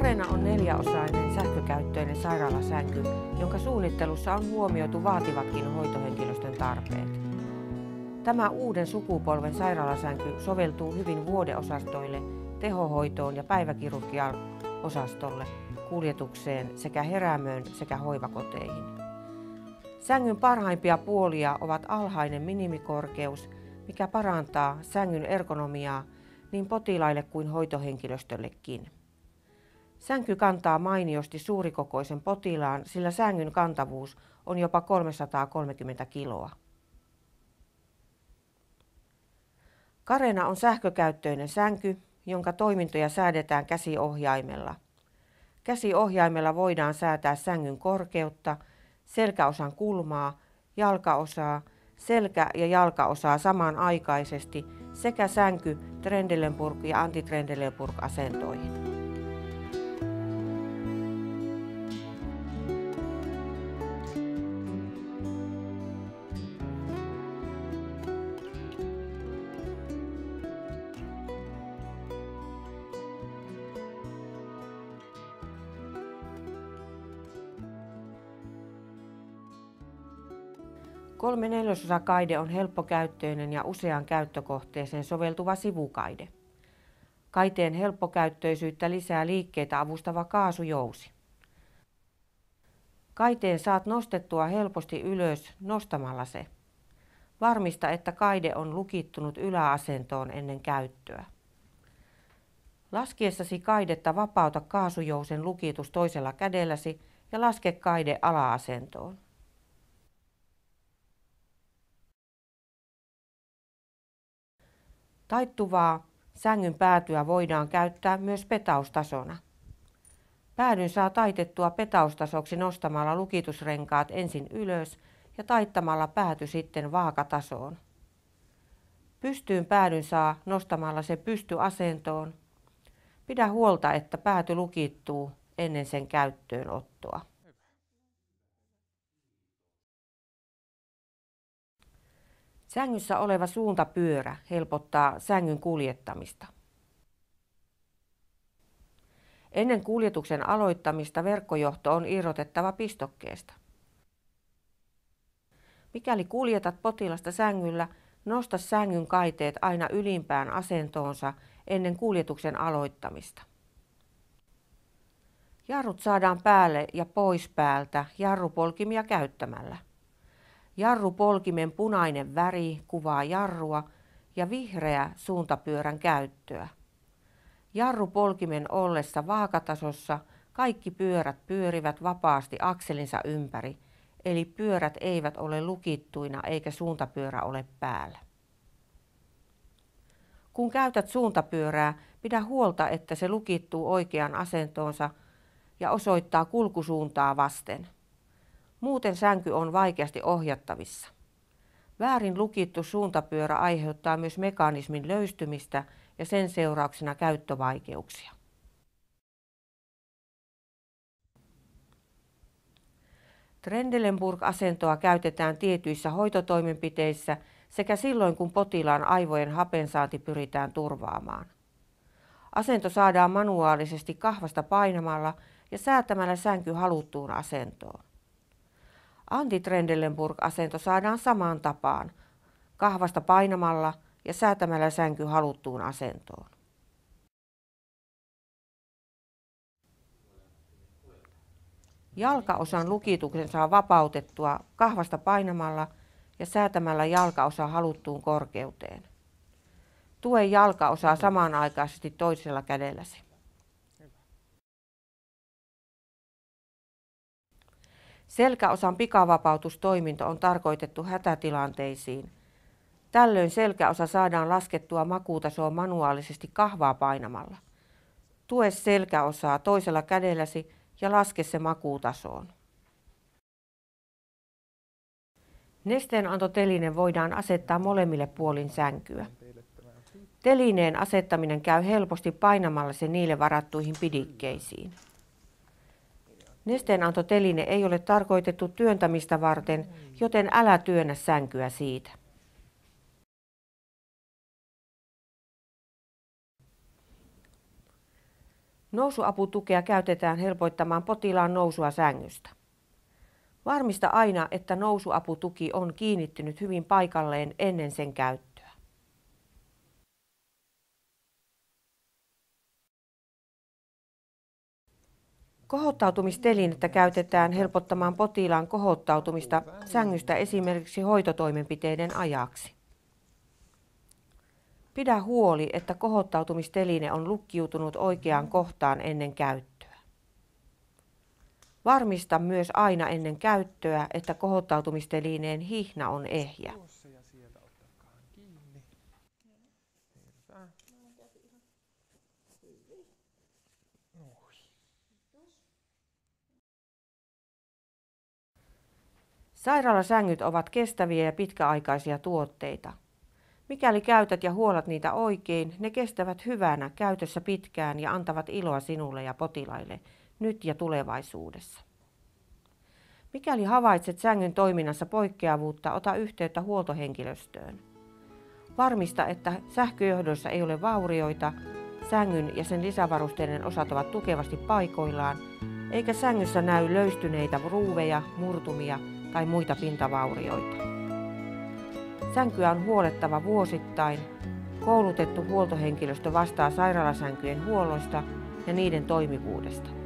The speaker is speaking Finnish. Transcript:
Areena on neljäosainen sähkökäyttöinen sairaalasänky, jonka suunnittelussa on huomioitu vaativatkin hoitohenkilöstön tarpeet. Tämä uuden sukupolven sairaalasänky soveltuu hyvin vuodeosastoille, tehohoitoon ja päiväkirurgian osastolle, kuljetukseen sekä heräämöön sekä hoivakoteihin. Sängyn parhaimpia puolia ovat alhainen minimikorkeus, mikä parantaa sängyn ergonomiaa niin potilaille kuin hoitohenkilöstöllekin. Sänky kantaa mainiosti suurikokoisen potilaan, sillä sängyn kantavuus on jopa 330 kiloa. Karena on sähkökäyttöinen sänky, jonka toimintoja säädetään käsiohjaimella. Käsiohjaimella voidaan säätää sängyn korkeutta, selkäosan kulmaa, jalkaosaa, selkä- ja jalkaosaa samanaikaisesti sekä sänky Trendelenburg- ja antitrendelenburg-asentoihin. 3 neljäsosa kaide on helppokäyttöinen ja useaan käyttökohteeseen soveltuva sivukaide. Kaiteen helppokäyttöisyyttä lisää liikkeitä avustava kaasujousi. Kaiteen saat nostettua helposti ylös nostamalla se. Varmista, että kaide on lukittunut yläasentoon ennen käyttöä. Laskiessasi kaidetta vapauta kaasujousen lukitus toisella kädelläsi ja laske kaide alaasentoon. Taittuvaa sängyn päätyä voidaan käyttää myös petaustasona. Päädyn saa taitettua petaustasoksi nostamalla lukitusrenkaat ensin ylös ja taittamalla pääty sitten vaakatasoon. Pystyyn päädyn saa nostamalla se pystyasentoon. Pidä huolta, että pääty lukittuu ennen sen käyttöönottoa. Sängyssä oleva suuntapyörä helpottaa sängyn kuljettamista. Ennen kuljetuksen aloittamista verkkojohto on irrotettava pistokkeesta. Mikäli kuljetat potilasta sängyllä, nosta sängyn kaiteet aina ylimpään asentoonsa ennen kuljetuksen aloittamista. Jarrut saadaan päälle ja pois päältä jarrupolkimia käyttämällä. Jarrupolkimen punainen väri kuvaa jarrua ja vihreä suuntapyörän käyttöä. Jarrupolkimen ollessa vaakatasossa kaikki pyörät pyörivät vapaasti akselinsa ympäri, eli pyörät eivät ole lukittuina eikä suuntapyörä ole päällä. Kun käytät suuntapyörää, pidä huolta, että se lukittuu oikeaan asentoonsa ja osoittaa kulkusuuntaa vasten. Muuten sänky on vaikeasti ohjattavissa. Väärin lukittu suuntapyörä aiheuttaa myös mekanismin löystymistä ja sen seurauksena käyttövaikeuksia. Trendelenburg-asentoa käytetään tietyissä hoitotoimenpiteissä sekä silloin, kun potilaan aivojen hapensaanti pyritään turvaamaan. Asento saadaan manuaalisesti kahvasta painamalla ja säätämällä sänky haluttuun asentoon. Antitrendelenburg-asento saadaan samaan tapaan, kahvasta painamalla ja säätämällä sänky haluttuun asentoon. Jalkaosan lukituksen saa vapautettua kahvasta painamalla ja säätämällä jalkaosa haluttuun korkeuteen. Tue jalkaosaa samanaikaisesti toisella kädelläsi. Selkäosan pikavapautustoiminto on tarkoitettu hätätilanteisiin. Tällöin selkäosa saadaan laskettua makuutasoon manuaalisesti kahvaa painamalla. Tue selkäosaa toisella kädelläsi ja laske se makuutasoon. Nesteenantoteline voidaan asettaa molemmille puolin sänkyä. Telineen asettaminen käy helposti painamalla se niille varattuihin pidikkeisiin. Nesteenantoteline ei ole tarkoitettu työntämistä varten, joten älä työnnä sänkyä siitä. Nousuaputukea käytetään helpoittamaan potilaan nousua sängystä. Varmista aina, että nousuaputuki on kiinnittynyt hyvin paikalleen ennen sen käyttöä. Kohottautumistelinettä käytetään helpottamaan potilaan kohottautumista sängystä esimerkiksi hoitotoimenpiteiden ajaksi. Pidä huoli, että kohottautumisteline on lukkiutunut oikeaan kohtaan ennen käyttöä. Varmista myös aina ennen käyttöä, että kohottautumistelineen hihna on ehjä. Sairaalasängyt ovat kestäviä ja pitkäaikaisia tuotteita. Mikäli käytät ja huolat niitä oikein, ne kestävät hyvänä käytössä pitkään ja antavat iloa sinulle ja potilaille nyt ja tulevaisuudessa. Mikäli havaitset sängyn toiminnassa poikkeavuutta, ota yhteyttä huoltohenkilöstöön. Varmista, että sähköjohdoissa ei ole vaurioita, sängyn ja sen lisävarusteiden osat ovat tukevasti paikoillaan, eikä sängyssä näy löystyneitä ruuveja, murtumia tai muita pintavaurioita. Sänkyä on huolettava vuosittain. Koulutettu huoltohenkilöstö vastaa sairaalasänkyjen huolloista ja niiden toimivuudesta.